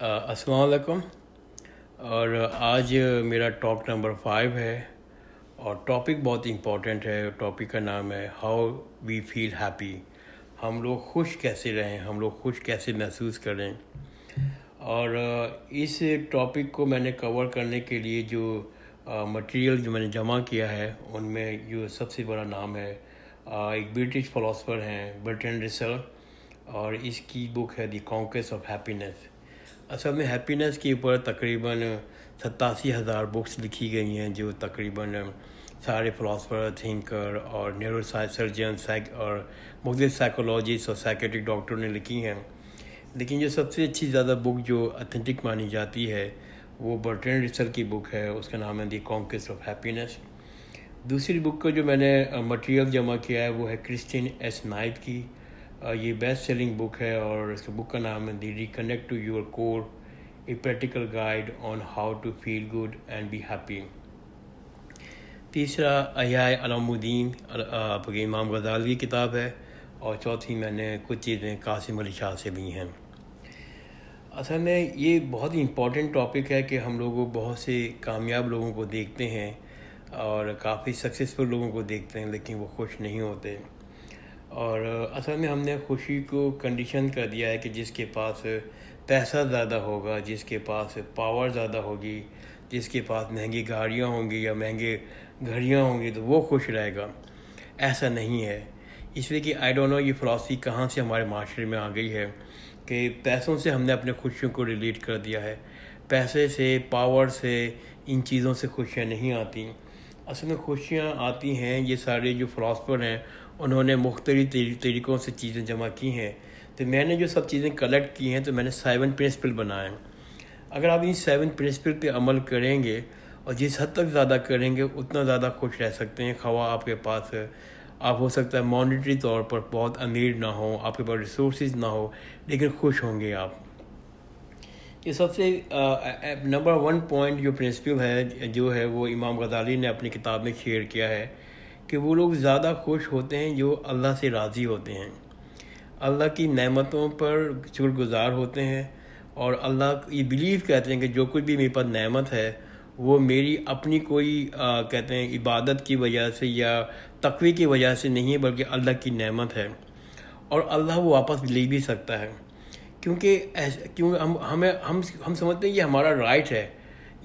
السلام علیکم۔ اور آج میرا ٹاک نمبر فائیو ہے اور ٹاپک بہت امپورٹنٹ ہے۔ ٹاپک کا نام ہے ہاؤ وی فیل ہیپی۔ ہم لوگ خوش کیسے رہیں؟ ہم لوگ خوش کیسے محسوس کریں؟ اور اس ٹاپک کو میں نے کور کرنے کے لیے جو مٹیریل جو میں نے جمع کیا ہے، ان میں جو سب سے بڑا نام ہے ایک برٹش فلاسفر ہیں، برٹن ریسل اور اس کی بک ہے دی کانکس آف ہیپینیس۔ اصل میں ہیپینیس کے اوپر تقریباً ستاسی ہزار بکس لکھی گئی ہیں جو تقریباً سارے فلاسفر تھنکر اور نیورو سرجن سائک اور مختلف سائیکولوجسٹ اور سائیکٹرک ڈاکٹر نے لکھی ہیں۔ لیکن جو سب سے اچھی زیادہ بک جو اتھینٹک مانی جاتی ہے، وہ برٹن ریسل کی بک ہے۔ اس کا نام ہے دی کانکس آف ہیپینیس دوسری بک کا جو میں نے مٹیریل جمع کیا ہے، وہ ہے کرسٹین ایس نائٹ کی۔ یہ بیسٹ سیلنگ بک ہے اور اس کے بک کا نام ہے the reconnect to your core a practical guide on how to feel good and be happy تیسرا احیاء علام الدین آپ کے امام غزال کی کتاب ہے اور چوتھی میں نے کچھ چیزیں قاسم علی شاہ سے لی ہیں۔ اصل میں یہ بہت ہی امپورٹنٹ ٹاپک ہے کہ ہم لوگوں، بہت سے کامیاب لوگوں کو دیکھتے ہیں اور کافی سکسیزفل لوگوں کو دیکھتے ہیں لیکن وہ خوش نہیں ہوتے۔ اور اصل میں ہم نے خوشی کو کنڈیشن کر دیا ہے کہ جس کے پاس پیسہ زیادہ ہوگا، جس کے پاس پاور زیادہ ہوگی، جس کے پاس مہنگی گاڑیاں ہوں گی یا مہنگے گھڑیاں ہوں گی تو وہ خوش رہے گا۔ ایسا نہیں ہے۔ اس لیے کہ آئی ڈونٹ نو یہ فلاسفی کہاں سے ہمارے معاشرے میں آ گئی ہے کہ پیسوں سے ہم نے اپنے خوشیوں کو ریلیٹ کر دیا ہے۔ پیسے سے پاور سے ان چیزوں سے خوشیاں نہیں آتیں۔ اصل میں خوشیاں آتی ہیں یہ سارے جو فلاسفر ہیں انہوں نے مختلف طریقوں سے چیزیں جمع کی ہیں۔ تو میں نے جو سب چیزیں کلیکٹ کی ہیں تو میں نے سیون پرنسپل بنائے ہیں۔ اگر آپ ان سیون پرنسپل پہ عمل کریں گے اور جس حد تک زیادہ کریں گے، اتنا زیادہ خوش رہ سکتے ہیں۔ خواہ آپ کے پاس، آپ ہو سکتا ہے مانیٹری طور پر بہت امیر نہ ہوں، آپ کے پاس ریسورسز نہ ہو لیکن خوش ہوں گے آپ۔ یہ سب سے نمبر ون پوائنٹ جو پرنسپل ہے، جو ہے وہ امام غزالی نے اپنی کتاب میں شیئر کیا ہے۔ کہ وہ لوگ زیادہ خوش ہوتے ہیں جو اللہ سے راضی ہوتے ہیں۔ اللہ کی نعمتوں پر شکر گزار ہوتے ہیں اور اللہ یہ بلیو کہتے ہیں کہ جو کچھ بھی میرے پاس نعمت ہے، وہ میری اپنی کوئی کہتے ہیں، عبادت کی وجہ سے یا تقوی کی وجہ سے نہیں ہے بلکہ اللہ کی نعمت ہے۔ اور اللہ وہ واپس لے بھی سکتا ہے۔ کیونکہ کیونکہ ہم، ہمیں، ہم ہم سمجھتے ہیں یہ ہمارا رائٹ ہے۔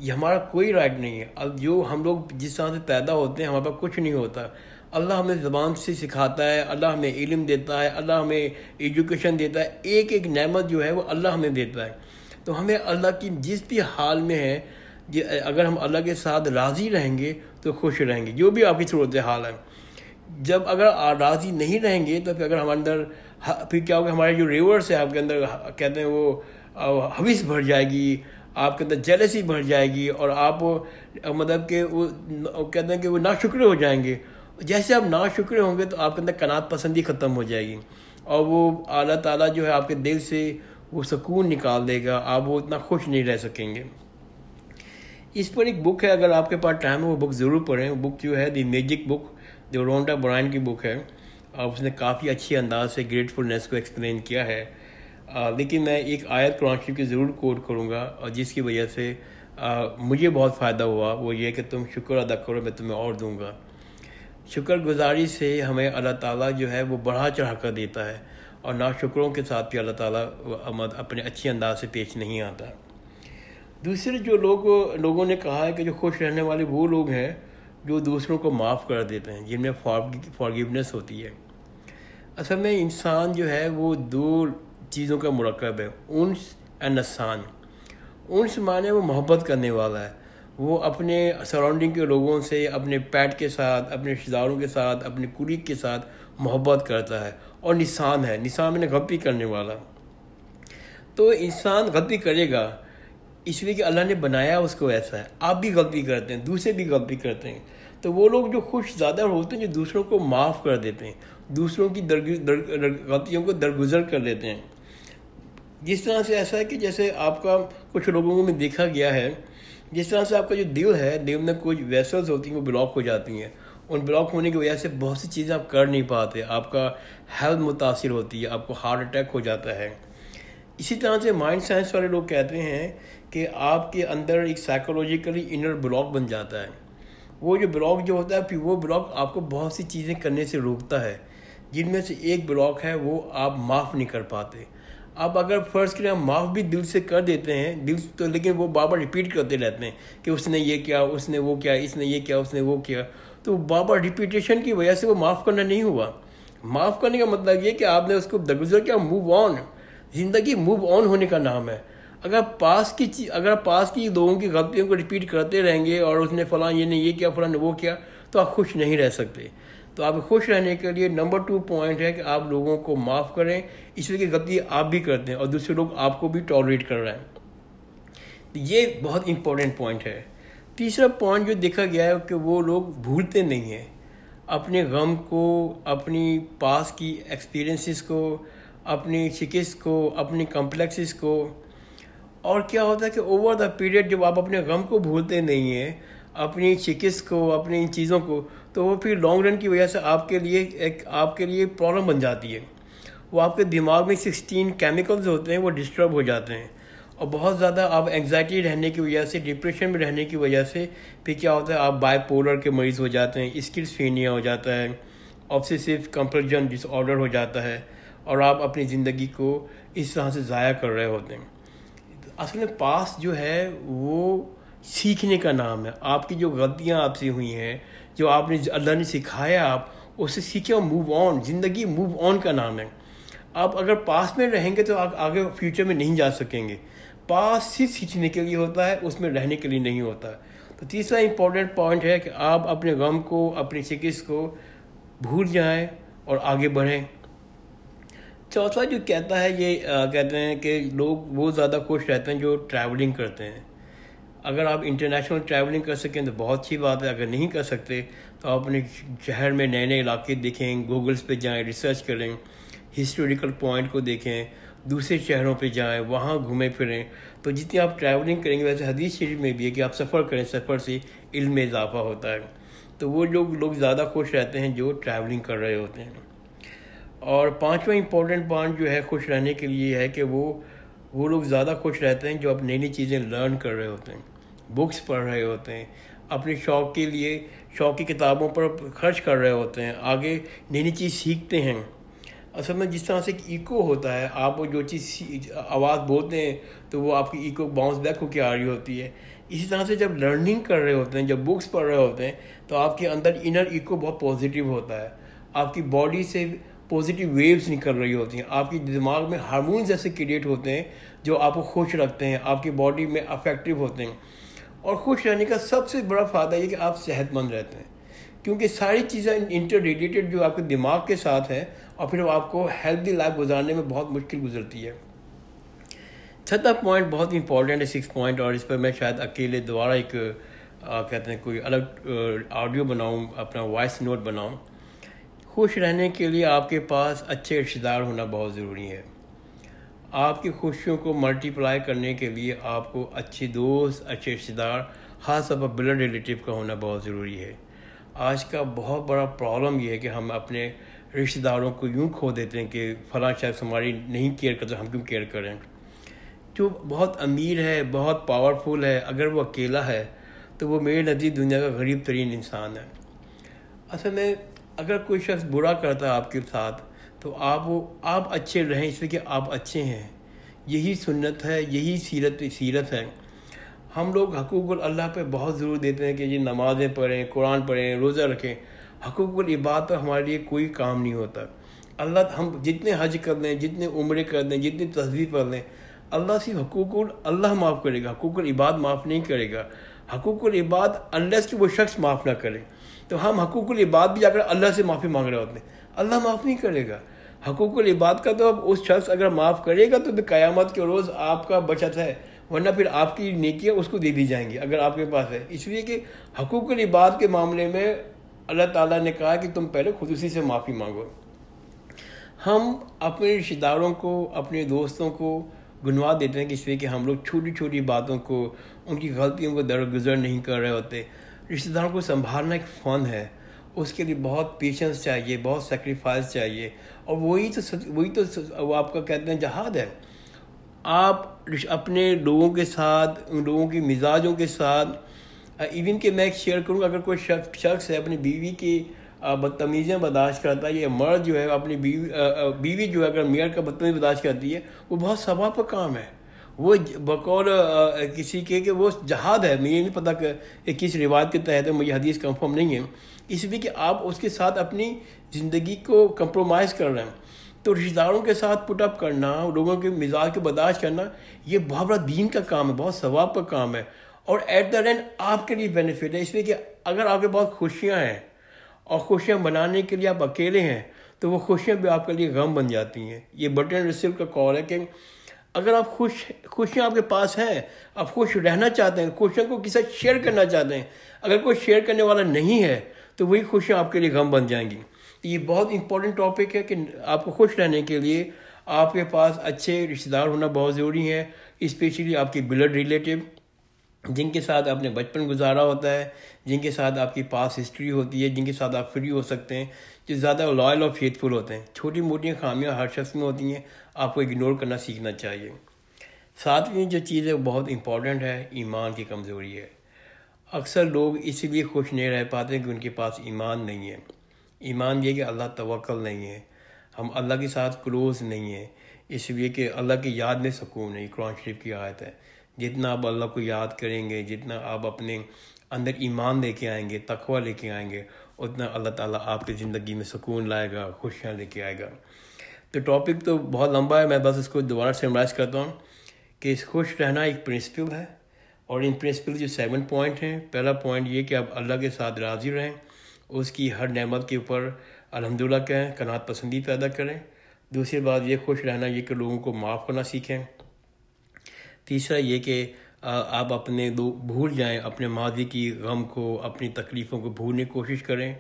یہ ہمارا کوئی رائٹ نہیں ہے۔ اب جو ہم لوگ جس طرح سے پیدا ہوتے ہیں، ہمارے پاس کچھ نہیں ہوتا۔ اللہ ہمیں زبان سے سکھاتا ہے، اللہ ہمیں علم دیتا ہے، اللہ ہمیں ایجوکیشن دیتا ہے۔ ایک ایک نعمت جو ہے، وہ اللہ ہمیں دیتا ہے۔ تو ہمیں اللہ کی جس بھی حال میں ہے جی، اگر ہم اللہ کے ساتھ راضی رہیں گے تو خوش رہیں گے۔ جو بھی آپ کی صورت حال ہے جب اگر راضی نہیں رہیں گے، تو پھر اگر ہمارے اندر پھر کیا ہوگا؟ ہمارے جو ریورس ہے آپ کے اندر کہتے ہیں وہ حوث بھر جائے گی۔ آپ کے اندر جیلسی بڑھ جائے گی اور آپ مطلب کہ وہ کہتے ہیں کہ وہ ناشکرے ہو جائیں گے۔ جیسے آپ ناشکرے ہوں گے تو آپ کے اندر کنات پسندی ختم ہو جائے گی اور وہ اعلیٰ تعالیٰ جو ہے آپ کے دل سے وہ سکون نکال دے گا، آپ وہ اتنا خوش نہیں رہ سکیں گے۔ اس پر ایک بک ہے، اگر آپ کے پاس ٹائم ہے، وہ بک ضرور پڑھیں۔ وہ بک جو ہے دی میجک بک جو رونڈا برائن کی بک ہے۔ اور اس نے کافی اچھی انداز سے گریٹفلنیس کو ایکسپلین کیا ہے۔ لیکن میں ایک آیت قرآن شریف کی ضرور کوٹ کروں گا، اور جس کی وجہ سے مجھے بہت فائدہ ہوا، وہ یہ کہ تم شکر ادا کرو، میں تمہیں اور دوں گا۔ شکر گزاری سے ہمیں اللہ تعالیٰ جو ہے، وہ بڑھا چڑھا کر دیتا ہے، اور نا شکروں کے ساتھ بھی اللہ تعالیٰ اپنے اچھی انداز سے پیش نہیں آتا۔ دوسرے جو لوگ، لوگوں نے کہا ہے کہ جو خوش رہنے والے وہ لوگ ہیں جو دوسروں کو معاف کر دیتے ہیں، جن میں فارگیونیس ہوتی ہے۔ اصل میں انسان جو ہے، وہ دو چیزوں کا مرکب ہے۔ انس اینڈ نسان انس معنی وہ محبت کرنے والا ہے۔ وہ اپنے سراؤنڈنگ کے لوگوں سے، اپنے پیٹ کے ساتھ، اپنے رشتے داروں کے ساتھ اپنے کلیگ کے ساتھ محبت کرتا ہے۔ اور نسان ہے۔ نسان میں نے غلطی کرنے والا۔ تو انسان غلطی کرے گا، اس لیے کہ اللہ نے بنایا اس کو ایسا ہے۔ آپ بھی غلطی کرتے ہیں، دوسرے بھی غلطی کرتے ہیں۔ تو وہ لوگ جو خوش زیادہ ہوتے ہیں، جو دوسروں کو معاف کر دیتے ہیں۔ دوسروں کی غلطیوں کو درگزر کر لیتے ہیں۔ جس طرح سے ایسا ہے کہ جیسے آپ کا کچھ لوگوں میں دیکھا گیا ہے، جس طرح سے آپ کا جو دل ہے دل میں کچھ ویسلز ہوتی ہیں، وہ بلاک ہو جاتی ہیں۔ ان بلاک ہونے کی وجہ سے بہت سی چیزیں آپ کر نہیں پاتے۔ آپ کا ہیلتھ متاثر ہوتی ہے، آپ کو ہارٹ اٹیک ہو جاتا ہے۔ اسی طرح سے مائنڈ سائنس والے لوگ کہتے ہیں کہ آپ کے اندر ایک سائیکولوجیکلی انر بلاک بن جاتا ہے۔ وہ جو بلاک جو ہوتا ہے پھر وہ بلاک آپ کو بہت سی چیزیں کرنے سے روکتا ہے۔ جن میں سے ایک بلاک ہے، وہ آپ معاف نہیں کر پاتے۔ اب اگر فرض کریں ہم معاف بھی دل سے کر دیتے ہیں، دل تو لیکن وہ بار بار ریپیٹ کرتے رہتے ہیں کہ اس نے یہ کیا، اس نے وہ کیا، اس نے یہ کیا، اس نے وہ کیا۔ تو بار بار ریپیٹیشن کی وجہ سے وہ معاف کرنا نہیں ہوا۔ معاف کرنے کا مطلب یہ کہ آپ نے اس کو درگزر کیا موو آن زندگی موو آن ہونے کا نام ہے۔ اگر پاس کی چیز اگر پاس کی لوگوں کی غلطیوں کو ریپیٹ کرتے رہیں گے اور اس نے فلاں یہ نے یہ کیا، فلاں نے وہ کیا، تو آپ خوش نہیں رہ سکتے۔ تو آپ خوش رہنے کے لیے نمبر ٹو پوائنٹ ہے کہ آپ لوگوں کو معاف کریں، اس لیے کہ غلطی آپ بھی کرتے ہیں اور دوسرے لوگ آپ کو بھی ٹالریٹ کر رہے ہیں۔ یہ بہت امپورٹنٹ پوائنٹ ہے۔ تیسرا پوائنٹ جو دیکھا گیا ہے کہ وہ لوگ بھولتے نہیں ہیں۔ اپنے غم کو، اپنی پاس کی ایکسپیرئنسز کو، اپنی شکست کو، اپنی کمپلیکسز کو۔ اور کیا ہوتا ہے کہ اوور دا پیریڈ جب آپ اپنے غم کو بھولتے نہیں ہیں اپنی شکست کو، اپنی ان چیزوں کو، تو وہ پھر لانگ رن کی وجہ سے آپ کے لیے ایک، آپ کے لیے پرابلم بن جاتی ہے۔ وہ آپ کے دماغ میں سکسٹین کیمیکلز ہوتے ہیں، وہ ڈسٹرب ہو جاتے ہیں۔ اور بہت زیادہ آپ انگزائٹی رہنے کی وجہ سے ڈپریشن میں رہنے کی وجہ سے پھر کیا ہوتا ہے، آپ بائی پولر کے مریض ہو جاتے ہیں اسکلس فینیا ہو جاتا ہے آپسیسو کمپلجن ڈس آڈر ہو جاتا ہے، اور آپ اپنی زندگی کو اس طرح سے ضائع کر رہے ہوتے ہیں۔ اصل میں پاس جو ہے، وہ سیکھنے کا نام ہے۔ آپ کی جو غلطیاں آپ سے ہوئی ہیں، جو آپ نے اللہ نے سکھایا آپ، اس سے سیکھے اور موو آن زندگی موو آن کا نام ہے۔ آپ اگر پاس میں رہیں گے تو آپ آگے فیوچر میں نہیں جا سکیں گے۔ پاس صرف سیکھنے کے لیے ہوتا ہے، اس میں رہنے کے لیے نہیں ہوتا۔ تو تیسرا امپورٹنٹ پوائنٹ ہے کہ آپ اپنے غم کو اپنی شکست کو بھول جائیں اور آگے بڑھیں۔ چوتھا جو کہتا ہے، یہ کہتے ہیں کہ لوگ وہ زیادہ خوش رہتے ہیں جو ٹریولنگ کرتے ہیں۔ اگر آپ انٹرنیشنل ٹریولنگ کر سکیں تو بہت اچھی بات ہے، اگر نہیں کر سکتے تو آپ اپنے شہر میں نئے نئے علاقے دیکھیں گوگلس پہ جائیں ریسرچ کریں ہسٹوریکل پوائنٹ کو دیکھیں، دوسرے شہروں پہ جائیں، وہاں گھومیں پھریں۔ تو جتنی آپ ٹریولنگ کریں گے، ویسے حدیث شریف میں بھی ہے کہ آپ سفر کریں، سفر سے علم میں اضافہ ہوتا ہے۔ تو وہ لوگ لوگ زیادہ خوش رہتے ہیں جو ٹریولنگ کر رہے ہوتے ہیں۔ اور پانچواں امپورٹنٹ پوائنٹ جو ہے خوش رہنے کے لیے ہے کہ وہ وہ لوگ زیادہ خوش رہتے ہیں جو اب نئی نئی چیزیں لرن کر رہے ہوتے ہیں۔ بکس پڑھ رہے ہوتے ہیں، اپنے شوق کے لیے، شوق کی کتابوں پر خرچ کر رہے ہوتے ہیں، آگے نئی نئی چیز سیکھتے ہیں۔ اصل میں جس طرح سے ایک ایکو ہوتا ہے، آپ وہ جو چیز آواز بولتے ہیں، تو وہ آپ کی ایکو باؤنس بیک ہو کے آ رہی ہوتی ہے۔ اسی طرح سے جب لرننگ کر رہے ہوتے ہیں، جب بکس پڑھ رہے ہوتے ہیں، تو آپ کے اندر انر ایکو بہت پازیٹیو ہوتا ہے۔ آپ کی باڈی سے پازیٹیو ویوز نکل رہی ہوتی ہیں۔ آپ کی دماغ میں ہارمونز ایسے کریٹ ہوتے ہیں جو آپ کو خوش رکھتے ہیں، آپ کی باڈی میں افیکٹو ہوتے ہیں۔ اور خوش رہنے کا سب سے بڑا فائدہ یہ کہ آپ صحت مند رہتے ہیں۔ کیونکہ ساری چیزیں انٹر ریلیٹڈ جو آپ کے دماغ کے ساتھ ہیں، اور پھر وہ آپ کو ہیلدی لائف گزارنے میں بہت مشکل گزرتی ہے۔ چھٹا پوائنٹ بہت امپورٹنٹ ہے سکس پوائنٹ اور اس پر میں شاید اکیلے دوبارہ ایک کہتے ہیں، کوئی الگ آڈیو بناؤں، اپنا وائس نوٹ بناؤں۔ خوش رہنے کے لیے آپ کے پاس اچھے رشتے دار ہونا بہت ضروری ہے۔ آپ کی خوشیوں کو ملٹی پلائی کرنے کے لیے آپ کو اچھے دوست، اچھے رشتے دار خاص طور پر بلڈ ریلیٹیو کا ہونا بہت ضروری ہے۔ آج کا بہت بڑا پرابلم یہ ہے کہ ہم اپنے رشتہ داروں کو یوں کھو دیتے ہیں کہ فلاں شخص ہماری نہیں کیئر کرتے، ہم کیوں کیئر کریں؟ جو بہت امیر ہے، بہت پاورفل ہے، اگر وہ اکیلا ہے تو وہ میرے نزدیک دنیا کا غریب ترین انسان ہے۔ اصل میں اگر کوئی شخص برا کرتا ہے آپ کے ساتھ تو آپ وہ آپ اچھے رہیں اس لیے کہ آپ اچھے ہیں۔ یہی سنت ہے، یہی سیرت سیرت ہے۔ ہم لوگ حقوق اللہ پہ بہت ضرور دیتے ہیں کہ یہ نمازیں پڑھیں، قرآن پڑھیں، روزہ رکھیں۔ حقوق العباد پر ہمارے لیے کوئی کام نہیں ہوتا۔ اللہ ہم جتنے حج کر دیں جتنے عمرے کر دیں جتنی تصویر پڑھ لیں، اللہ صرف حقوق اللہ معاف کرے گا۔ حقوق العباد معاف نہیں کرے گا۔ حقوق العباد اللہ کہ وہ شخص معاف نہ کرے۔ تو ہم حقوق العباد بھی جا کر اللہ سے معافی مانگ رہے ہوتے ہیں۔ اللہ معاف نہیں کرے گا۔ حقوق العباد کا تو اب اس شخص اگر معاف کرے گا تو قیامت کے روز آپ کا بچت ہے، ورنہ پھر آپ کی نیکیاں اس کو دے دی جائیں گی اگر آپ کے پاس ہے۔ اس لیے کہ حقوق العباد کے معاملے میں اللہ تعالیٰ نے کہا کہ تم پہلے خود اسی سے معافی مانگو۔ ہم اپنے رشتہ داروں کو، اپنے دوستوں کو گنوا دیتے ہیں کہ اس لیے کہ ہم لوگ چھوٹی چھوٹی باتوں کو، ان کی غلطیوں کو درگزر نہیں کر رہے ہوتے۔ رشتہ داروں کو سنبھالنا ایک فن ہے۔ اس کے لیے بہت پیشنس چاہیے، بہت سیکریفائز چاہیے۔ اور وہی تو وہی تو وہ آپ کا کہتے ہیں جہاد ہے۔ آپ اپنے لوگوں کے ساتھ، ان لوگوں کی مزاجوں کے ساتھ ایون کہ میں ایک شیئر کروں گا اگر کوئی شخص شخص ہے، اپنی بیوی کی بدتمیزیاں برداشت کرتا ہے یہ مرد جو ہے، اپنی بیوی بیوی جو ہے، اگر میئر کا بدتمیز برداشت کرتی ہے، وہ بہت ثواب کا کام ہے۔ وہ بقول کسی کے کہ وہ جہاد ہے، مجھے نہیں پتا کہ کس روایت کے تحت ہے، مجھے حدیث کنفرم نہیں ہے۔ اس لیے کہ آپ اس کے ساتھ اپنی زندگی کو کمپرومائز کر رہے ہیں۔ تو رشتہ داروں کے ساتھ پٹ اپ کرنا، لوگوں کے مزاج کو برداشت کرنا، یہ بہت بڑا دین کا کام ہے، بہت ثواب کا کام ہے۔ اور ایٹ دا اینڈ آپ کے لیے بینیفٹ ہے۔ اس لیے کہ اگر آپ کے بہت خوشیاں ہیں اور خوشیاں بنانے کے لیے آپ اکیلے ہیں، تو وہ خوشیاں بھی آپ کے لیے غم بن جاتی ہیں۔ یہ بٹن ریسیو کا کال ہے کہ اگر آپ خوش خوشیاں آپ کے پاس ہیں آپ خوش رہنا چاہتے ہیں خوشیاں کو کسی شیئر کرنا چاہتے ہیں اگر کوئی شیئر کرنے والا نہیں ہے تو وہی خوشیاں آپ کے لیے غم بن جائیں گی۔ یہ بہت امپورٹنٹ ٹاپک ہے کہ آپ کو خوش رہنے کے لیے آپ کے پاس اچھے رشتہ دار ہونا بہت ضروری ہے اسپیشلی آپ کی بلڈ ریلیٹیو جن کے ساتھ آپ نے بچپن گزارا ہوتا ہے، جن کے ساتھ آپ کی پاس ہسٹری ہوتی ہے، جن کے ساتھ آپ فری ہو سکتے ہیں، جو زیادہ لائل اور فیتھفل ہوتے ہیں۔ چھوٹی موٹی خامیاں ہر شخص میں ہوتی ہیں، آپ کو اگنور کرنا سیکھنا چاہیے۔ ساتویں جو چیز ہے، وہ بہت امپورٹنٹ ہے، ایمان کی کمزوری ہے۔ اکثر لوگ اسی لیے خوش نہیں رہ پاتے کہ ان کے پاس ایمان نہیں ہے۔ ایمان یہ کہ اللہ توکل نہیں ہے۔ ہم اللہ کے ساتھ کلوز نہیں ہیں۔ اس لیے کہ اللہ کی یاد میں سکون نہیں قرآن شریف کی آیت ہے۔ جتنا آپ اللہ کو یاد کریں گے، جتنا آپ اپنے اندر ایمان لے کے آئیں گے، تقوی لے کے آئیں گے، اتنا اللہ تعالیٰ آپ کی زندگی میں سکون لائے گا، خوشیاں لے کے آئے گا۔ تو ٹاپک تو بہت لمبا ہے، میں بس اس کو دوبارہ سمرائز کرتا ہوں کہ اس خوش رہنا ایک پرنسپل ہے اور ان پرنسپل جو سیون پوائنٹ ہیں، پہلا پوائنٹ یہ کہ آپ اللہ کے ساتھ راضی رہیں، اس کی ہر نعمت کے اوپر الحمد للہ کہیں کنات پسندی پیدا کریں۔ دوسری بات یہ خوش رہنا یہ کہ لوگوں کو معاف کرنا سیکھیں۔ تیسرا یہ کہ آپ اپنے دو، بھول جائیں اپنے ماضی کی غم کو، اپنی تکلیفوں کو بھولنے کی کوشش کریں۔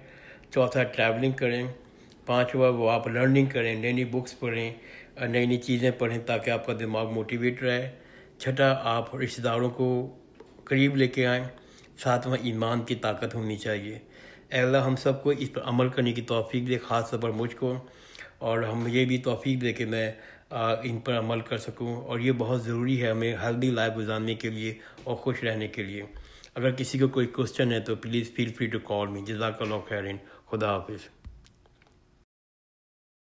چوتھا ٹریولنگ کریں۔ پانچواں، وہ آپ لرننگ کریں، نئی نئی بکس پڑھیں نئی نئی چیزیں پڑھیں تاکہ آپ کا دماغ موٹیویٹ رہے۔ چھٹا، آپ رشتہ داروں کو قریب لے کے آئیں۔ ساتواں، ایمان کی طاقت ہونی چاہیے۔ اے اللہ، ہم سب کو اس پر عمل کرنے کی توفیق دے، خاص طور پر مجھ کو۔ اور ہم یہ بھی توفیق دے کہ میں ان پر عمل کر سکوں اور یہ بہت ضروری ہے ہمیں ہیلدی لائف گزارنے کے لیے اور خوش رہنے کے لیے۔ اگر کسی کو کوئی کوشچن ہے تو please feel free to call me جزاک اللہ خیرین خدا حافظ۔